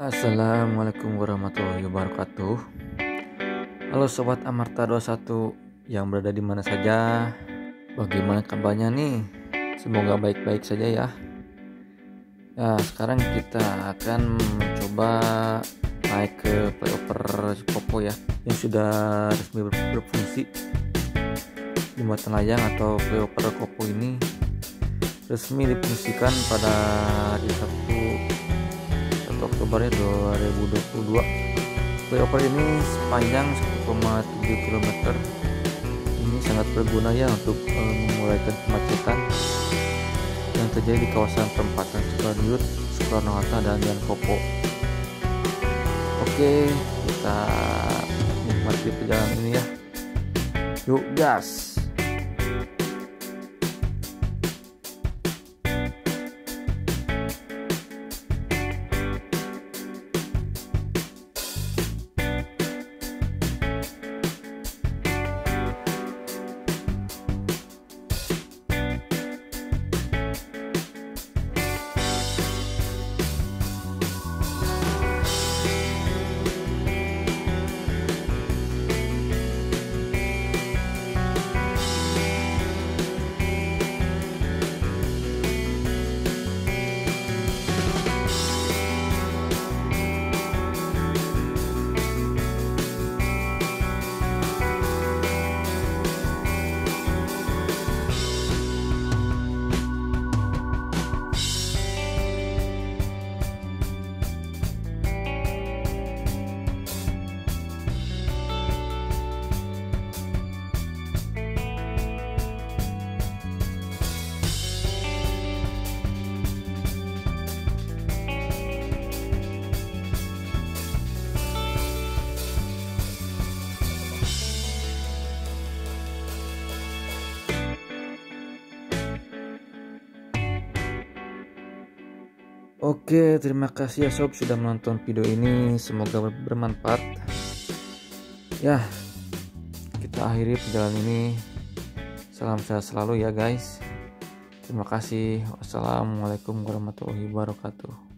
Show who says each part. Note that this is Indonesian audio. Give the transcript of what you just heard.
Speaker 1: Assalamualaikum warahmatullahi wabarakatuh. Halo Sobat Amarta 21 yang berada di mana saja. Bagaimana kabarnya nih? Semoga baik-baik saja ya. Ya sekarang kita akan mencoba naik ke playover Popo ya Yang sudah resmi ber berfungsi di muatan layang atau playover Kopo ini. Resmi difungsikan pada hari Sabtu Oktober 2022 flyover ini sepanjang 1,7 km ini sangat berguna ya untuk uh, memulaikan kemacetan yang terjadi di kawasan perempatan Sukarniut, Soekarno-Hatta dan Jalan Kopo oke kita nikmati perjalanan ini ya. Yuk gas Oke, terima kasih ya sob sudah menonton video ini. Semoga bermanfaat. Ya, kita akhiri perjalanan ini. Salam sehat selalu ya guys. Terima kasih. Wassalamualaikum warahmatullahi wabarakatuh.